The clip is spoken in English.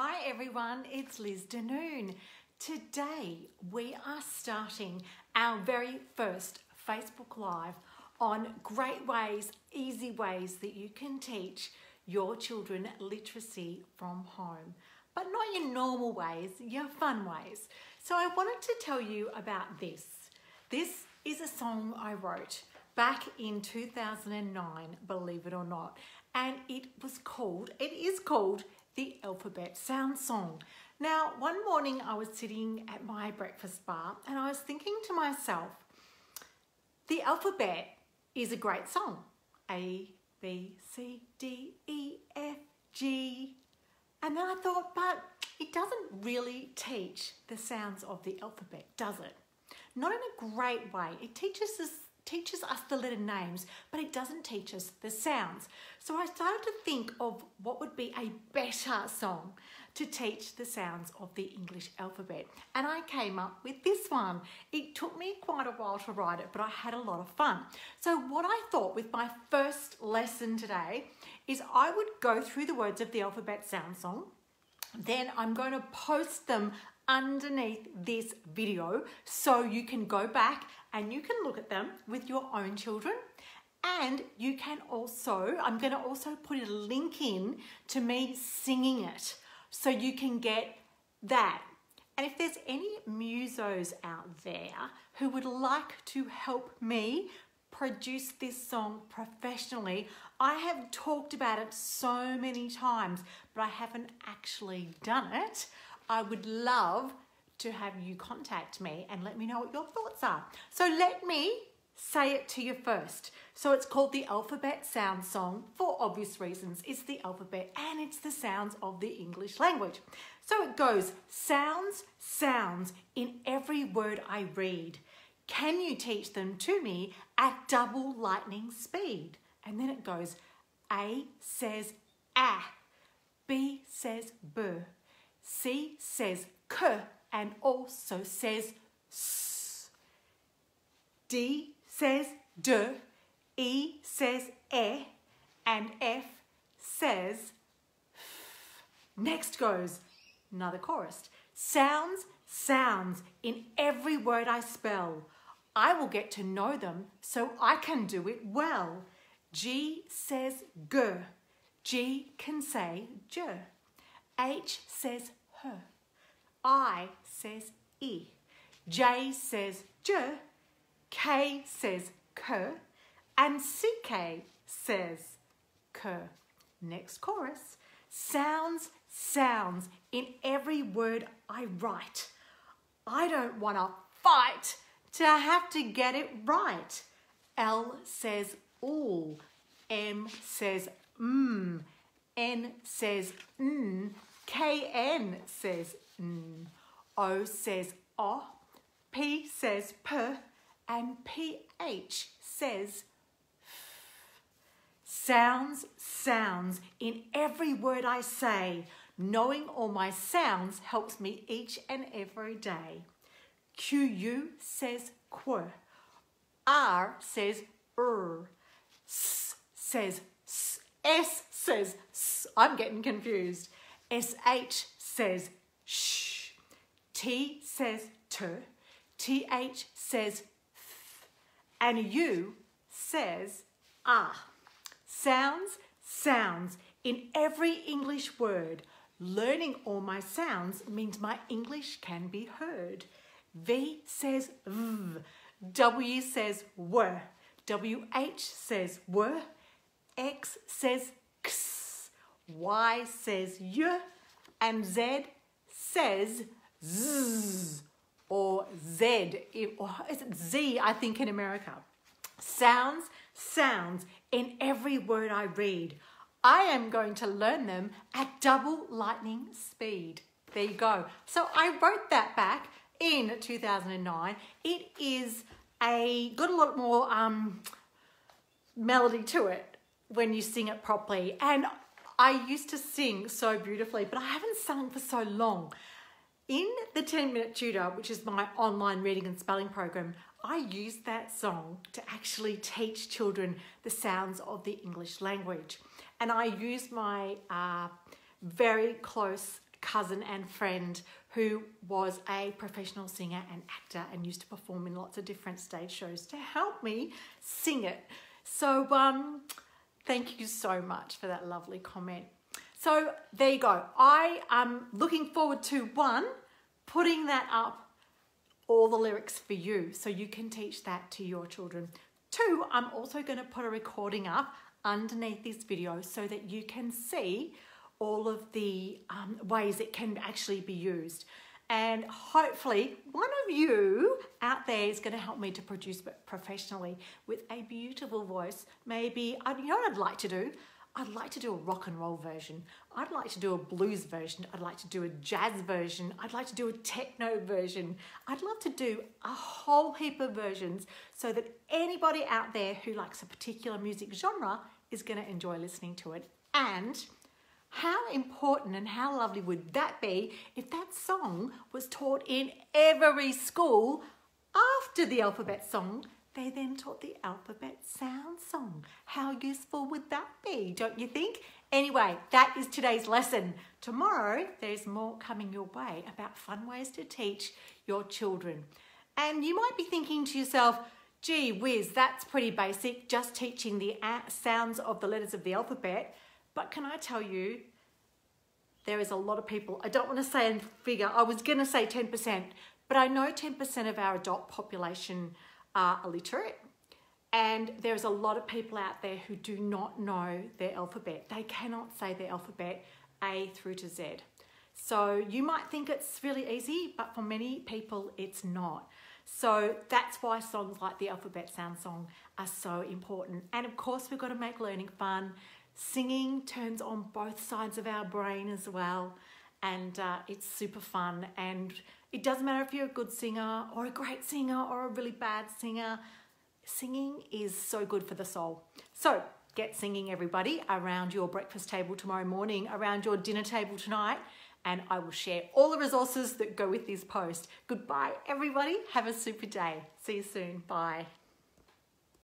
Hi everyone, it's Liz Dunoon. Today we are starting our very first Facebook Live on great ways, easy ways that you can teach your children literacy from home. But not your normal ways, your fun ways. So I wanted to tell you about this. This is a song I wrote back in 2009, believe it or not. And it was called, it is called the alphabet sound song. Now, one morning I was sitting at my breakfast bar and I was thinking to myself, the alphabet is a great song. A, B, C, D, E, F, G. And then I thought, but it doesn't really teach the sounds of the alphabet, does it? Not in a great way. It teaches us teaches us the letter names, but it doesn't teach us the sounds. So I started to think of what would be a better song to teach the sounds of the English alphabet. And I came up with this one. It took me quite a while to write it, but I had a lot of fun. So what I thought with my first lesson today is I would go through the words of the alphabet sound song, then I'm going to post them underneath this video so you can go back and you can look at them with your own children and you can also, I'm going to also put a link in to me singing it so you can get that. And if there's any musos out there who would like to help me produce this song professionally, I have talked about it so many times, but I haven't actually done it. I would love to have you contact me and let me know what your thoughts are. So let me say it to you first. So it's called the Alphabet Sound Song for obvious reasons. It's the alphabet and it's the sounds of the English language. So it goes sounds, sounds in every word I read. Can you teach them to me at double lightning speed? And then it goes A says ah, B says b, C says k, and also says s. D says d, E says e, and F says f. Next goes another chorus. Sounds, sounds in every word I spell. I will get to know them so I can do it well. G says g. G can say j. H says her. I says e. J says j. K says k. And CK says k. Next chorus. Sounds, sounds in every word I write. I don't want to fight to have to get it right. L says all. M says mm. N says mm. KN says N. O says O. P says P. And PH says. Sounds, sounds in every word I say. Knowing all my sounds helps me each and every day. QU says qu. R says r. S says s. S says. I'm getting confused. SH says sh. T says t. TH says th. And U says ah. Sounds, sounds in every English word. Learning all my sounds means my English can be heard. V says v. W says w. WH says w. X says x. Y says y. And Z says z. Or Z. Or is it Z, I think, in America. Sounds, sounds in every word I read. I am going to learn them at double lightning speed. There you go. So I wrote that back in 2009. It is a got a lot more um, melody to it when you sing it properly. And I used to sing so beautifully, but I haven't sung for so long. In the 10 Minute Tutor, which is my online reading and spelling program, I used that song to actually teach children the sounds of the English language. And I used my uh, very close cousin and friend who was a professional singer and actor and used to perform in lots of different stage shows to help me sing it. So, um, thank you so much for that lovely comment. So, there you go. I am looking forward to one, putting that up, all the lyrics for you, so you can teach that to your children. Two, I'm also going to put a recording up underneath this video so that you can see all of the um, ways it can actually be used. And hopefully, one of you out there is going to help me to produce professionally with a beautiful voice. Maybe, you know what I'd like to do? I'd like to do a rock and roll version. I'd like to do a blues version. I'd like to do a jazz version. I'd like to do a techno version. I'd love to do a whole heap of versions so that anybody out there who likes a particular music genre is going to enjoy listening to it. And how important and how lovely would that be if that song was taught in every school after the alphabet song? They then taught the alphabet sound song. How useful would that be, don't you think? Anyway, that is today's lesson. Tomorrow, there's more coming your way about fun ways to teach your children. And you might be thinking to yourself, gee whiz, that's pretty basic, just teaching the sounds of the letters of the alphabet. But can I tell you, there is a lot of people, I don't want to say a figure, I was going to say 10%, but I know 10% of our adult population are illiterate. And there's a lot of people out there who do not know their alphabet. They cannot say their alphabet A through to Z. So you might think it's really easy, but for many people it's not. So that's why songs like the Alphabet Sound Song are so important. And of course, we've got to make learning fun. Singing turns on both sides of our brain as well, and uh, it's super fun. And it doesn't matter if you're a good singer or a great singer or a really bad singer, singing is so good for the soul. So, get singing, everybody, around your breakfast table tomorrow morning, around your dinner table tonight, and I will share all the resources that go with this post. Goodbye, everybody. Have a super day. See you soon. Bye.